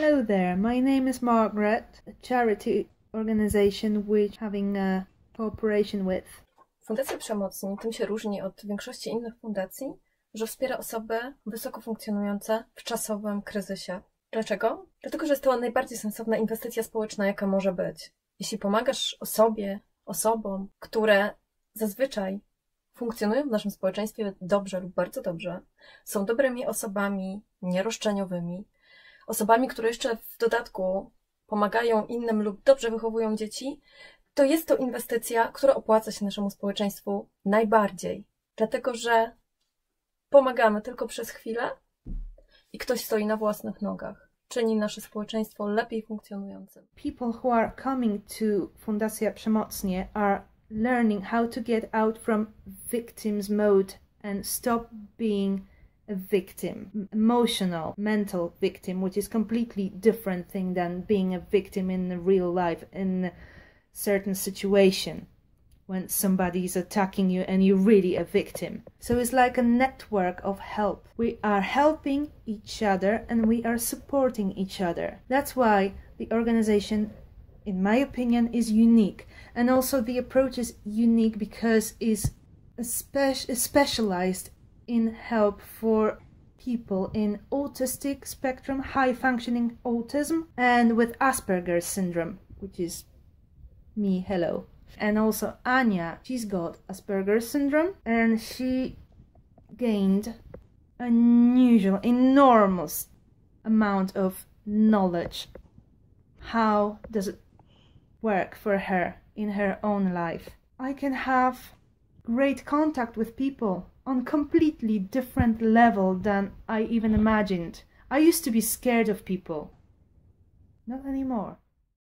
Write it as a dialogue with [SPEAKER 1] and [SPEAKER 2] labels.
[SPEAKER 1] Hello there, my name is Margaret, a charity organization which having a cooperation with
[SPEAKER 2] Fundacja Przemocni tym się różni od większości innych fundacji, że wspiera osoby wysoko funkcjonujące w czasowym kryzysie. Dlaczego? Dlatego, że jest to najbardziej sensowna inwestycja społeczna, jaka może być. Jeśli pomagasz osobie, osobom, które zazwyczaj funkcjonują w naszym społeczeństwie dobrze lub bardzo dobrze, są dobrymi osobami, nieroszczeniowymi, osobami, które jeszcze w dodatku pomagają innym lub dobrze wychowują dzieci, to jest to inwestycja, która opłaca się naszemu społeczeństwu najbardziej. Dlatego, że pomagamy tylko przez chwilę i ktoś stoi na własnych nogach. Czyni nasze społeczeństwo lepiej funkcjonującym.
[SPEAKER 1] people who are coming to Fundacja Przemocnie are learning how to get out from victim's mode and stop being a victim, emotional, mental victim, which is completely different thing than being a victim in real life in a certain situation when somebody is attacking you and you're really a victim. So it's like a network of help. We are helping each other and we are supporting each other. That's why the organization, in my opinion, is unique. And also the approach is unique because it's specialized in help for people in autistic spectrum, high functioning autism, and with Asperger's syndrome, which is me, hello. And also Anya, she's got Asperger's syndrome and she gained unusual, enormous amount of knowledge. How does it work for her in her own life? I can have great contact with people on completely different level than I even imagined. I used to be scared of people. Not anymore.